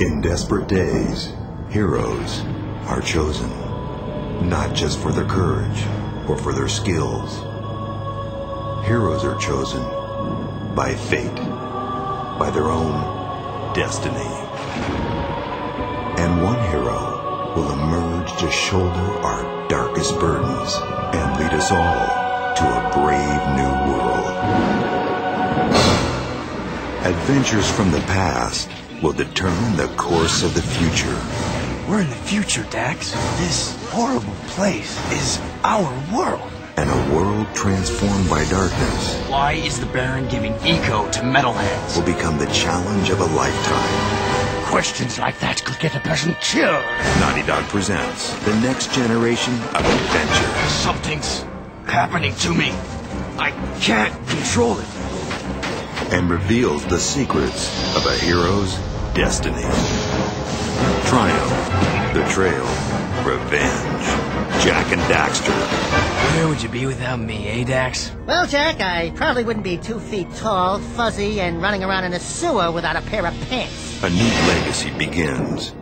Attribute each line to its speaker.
Speaker 1: In desperate days, heroes are chosen. Not just for their courage or for their skills. Heroes are chosen by fate, by their own destiny. And one hero will emerge to shoulder our darkest burdens and lead us all to a brave new world. Adventures from the past will determine the course of the future.
Speaker 2: We're in the future, Dax. This horrible place is our world.
Speaker 1: And a world transformed by darkness
Speaker 2: Why is the Baron giving eco to metalheads?
Speaker 1: will become the challenge of a lifetime.
Speaker 2: Questions like that could get a person killed.
Speaker 1: Naughty Dog presents the next generation of adventure.
Speaker 2: Something's happening to me. I can't control it.
Speaker 1: and reveals the secrets of a hero's destiny. Triumph, betrayal, revenge. Jak and Daxter.
Speaker 2: Where would you be without me, eh, Dax?
Speaker 3: Well, Jak, I probably wouldn't be two feet tall, fuzzy, and running around in a sewer without a pair of pants.
Speaker 1: A new legacy begins